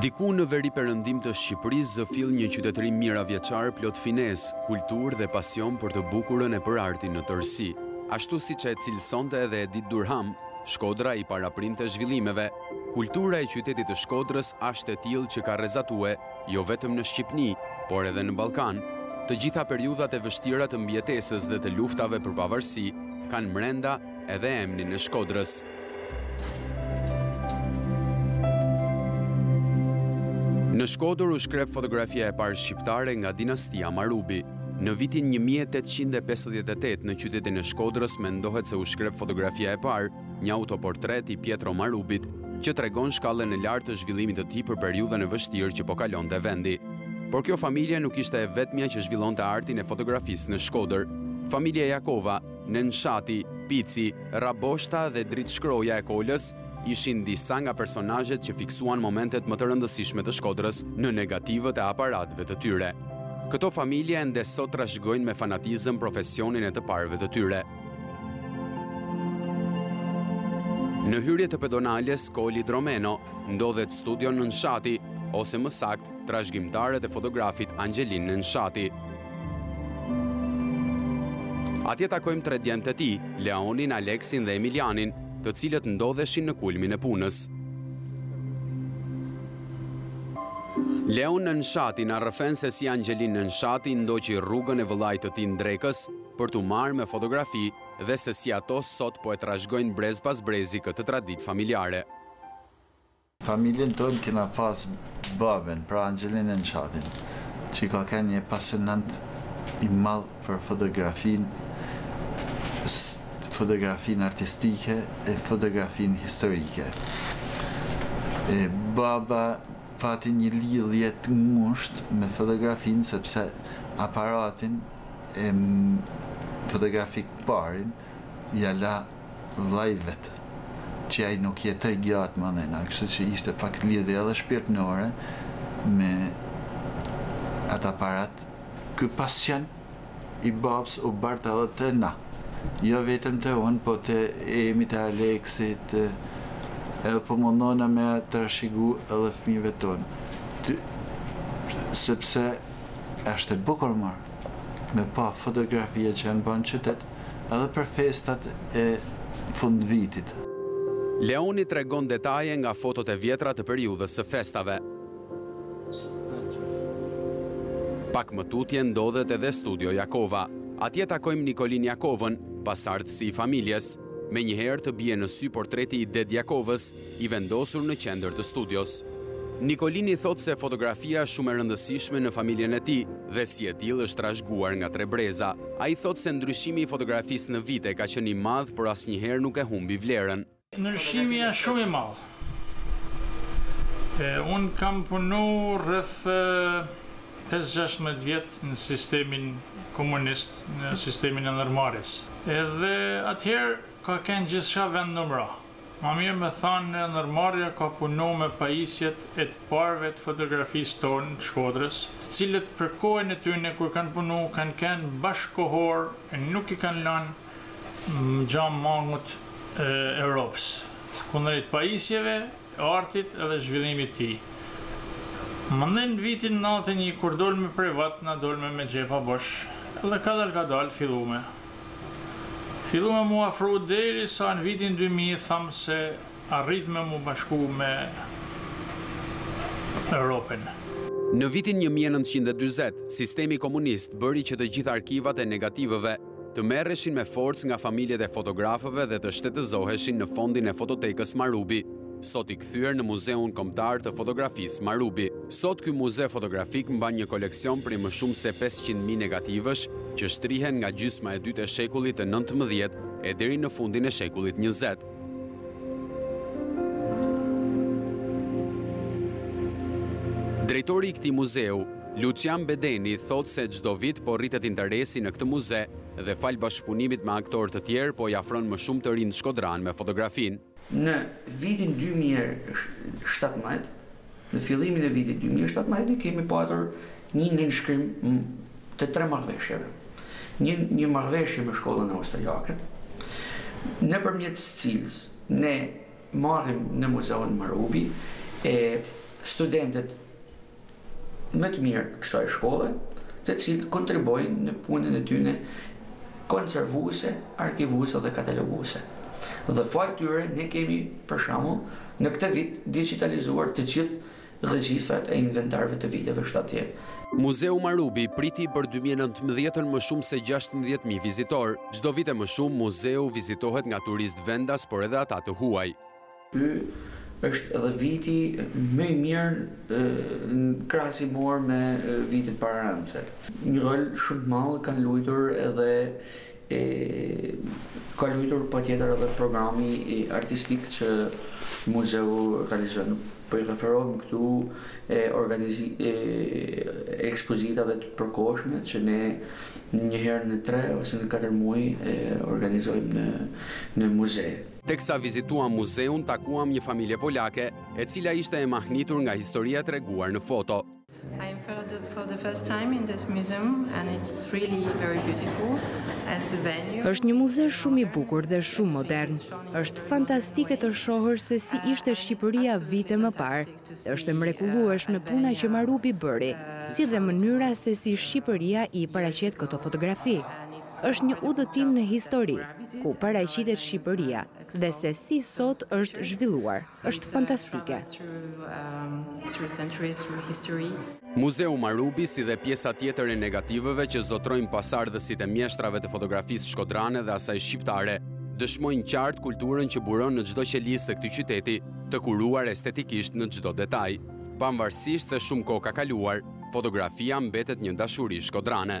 Diku në veri-perëndim të Shqipërisë zë fill një qytetërim mijëravjeçar plot finesë, kulturë dhe pasion për të bukurën e për artin në tërësi. Ashtu siç e cilësonte edhe Edit Durham, Shkodra i paraprinte zhvillimeve. Kultura e qytetit të Shkodrës ashtë e tillë që ka rrezatue, jo vetëm në Shqipni, por edhe në Ballkan, të gjitha periudhat e vështira të mbijetesës dhe të luftave për pavarësi kanë mrenda edhe emnin e Shkodrës. Në Shkodër u shkrep fotografia e parë shqiptare nga dinastia Marubi. Në vitin 1858 në qytetin e Shkodrës mendohet se u shkrep fotografia e parë një autoportret i Pietro Marubit që tregon shkallën e lartë të zhvillimit të tij për periudhën e vështirë që po kalonte vendi. Por kjo familje nuk ishte e vetmja që zhvillonte artin e fotografisë në Shkodër. Familja Jakova, Nenshati, Pici, Rraboshta dhe Dritshkroja e Kolës ishin disa nga personazhet që fiksuan momentet më të rëndësishme të Shkodrës në negativët e aparatëve të tyre. Këto familje ende sot trashëgojnë me fanatizëm profesionin e të parëve të tyre. Në hyrje të pedonales Kol Idromeno, ndodhet studio Nenshati, ose më sakt, trashëgimtarët e fotografit Angjelin Nenshati. Atje takojmë tre djemtë e tij, Leonin, Aleksin dhe Emilianin, të cilët ndodheshin në kulmin e punës. Leon Nenshati na rrëfen se si Angjelin Nenshati ndoqi rrugën e vëllait të tij Ndrekës, për t'u marrë me fotografi dhe se si ato sot po e trashëgojnë brez pas brezi këtë traditë familjare. Familjen tonë kena pas baben, pra Angjelin Nenshatin, që ka kenë një pasionant i madh për fotografinë, fotografinë artistike e fotografinë historike. Baba pati një lidhje të ngushtë me fotografinë sepse aparatin, E fotografik të parin ja la vllai i vet, që ai nuk jetoi gjatë me ne, kështu që ishte pak lidhje edhe shpirtnore me atë aparat. Ky pasion i babës u bart edhe te na, jo vetëm te unë, po te Emit, te Aleksit, edhe po mundona me ja trashëgu edhe fëmijëve tonë, sepse është e bukur mor. me pa fotografia që janë ba në qytet edhe për festat e fundvitit. Leoni tregon detaje nga fotot e vjetra të periudhës së festave. Pak më tutje ndodhet edhe Studio Jakova. Atje takojmë Nikolin Jakovën, pasardhësi i familjes. Menjëherë të bie në sy portreti i Dedë Jakovës, I vendosur në qendër të studios. Nikolini thotë se fotografia është shumë e rëndësishme në familjen e tij dhe si e tillë është trashëguar nga tre breza. Ai thotë se ndryshimi i fotografisë në vite ka qenë i madh por asnjëherë nuk e humbi vlerën. Ndryshimi është shumë i madh. Unë kam punu rreth pesë gjashtëmbëdhjetë vjet në sistemin komunist, në sistemin e ndërmarrjes. Edhe atëherë ka kenë gjithçka vend numra. Ma mirë me thanë ndërmarrja ka punu me pajisjet e të parëve të fotografisë tonë të Shkodrës, të cilët për kohën e tyne kur kanë punu kanë kenë bashkëkohor e nuk i kanë lanë gja mangut Europës, kundrejt pajisjeve, artit edhe zhvillimit të tij. Mandej në vitin nëntëdhjetë e një kur dolme privat na dolme me xhepa bosh, edhe kadal kadal fillume. Fillume m'u afru derisa në vitin dy mijë thamë se arritme m'u bashku me Europën. Në vitin një mijë e nëntëqind e dyzet, sistemi komunist bëri që të gjithë arkivat e negativëve të merreshin me forcë nga familjet e fotografëve dhe të shtetëzoheshin në fondin e Fototekës Marubi. sot i kthyer në Muzeun Kombëtar të Fotografisë Marubi. Sot ky muze fotografik mban një koleksion prej më shumë se pesëqind mijë negativësh që shtrihen nga gjysma e dytë e shekullit të nëntëmbëdhjetë e deri në fundin e shekullit njëzet. Drejtori i këtij muzeu, Luçian Bedeni, thotë se çdo vit po rritet interesi në këtë muze dhe falë bashkëpunimit me aktorë të tjerë po i afron më shumë të rinjtë shkodranë me fotografinë. Në vitin dy mijë e shtatëmbëdhjetë, në fillimin e vitit dy mijë e shtatëmbëdhjetë ne kemi patur një nënshkrim të tre marrëveshjeve. Një një marrëveshje me shkollën austriake, nëpërmjet së cilës ne marrim në Muzeun Marubi e studentët më të mirë të kësaj shkolle, të cilët kontribuojnë në punën e tyre konservuese, arkivuese dhe kataloguese. Dhe falë tyre ne kemi, për shembull, në këtë vit dixhitalizuar të gjithë regjistrat e inventarëve të viteve shtatëdhjetë. Muzeu Marubi priti për dy mijë e nëntëmbëdhjetë-ën më shumë se gjashtëmbëdhjetë mijë vizitorë. Çdo vit e më shumë, muzeu vizitohet nga turistë vendas por edhe ata të huaj. Ky është edhe viti më i mirë krahasimor me vitet paraardhëse. Një rol shumë të madh kanë luajtur edhe ka luajtur patjetër edhe programi artistik që muzeu organizon. Po i referohem këtu ekspozitave të përkohshme që ne një herë në tre ose në katër muaj organizojmë në muze. Teksa vizituam muzeun, takuam një familje polake, e cila ishte e mahnitur nga historia e treguar në foto. I am for the, for the first time in this museum and it's really very beautiful as the venue. Është një muze shumë i bukur dhe shumë modern. Është fantastike të shohësh se si ishte Shqipëria vite më parë. Dhe është e mrekullueshme puna që Marubi bëri, si dhe mënyra se si Shqipëria i paraqet këto fotografi. Është një udhëtim në histori, ku paraqitet Shqipëria dhe se si sot është zhvilluar. Është fantastike. Muzeu Marubi, si dhe pjesa tjetër e negativëve që zotërojnë pasardhësit e mjeshtrave të fotografisë shkodrane dhe asaj shqiptare, dëshmojnë qartë kulturën që buron në çdo qelizë të këtij qyteti, të kuruar estetikisht në çdo detaj. Pavarësisht se shumë kohë ka kaluar, Fotografia mbetet një dashuri shkodrane.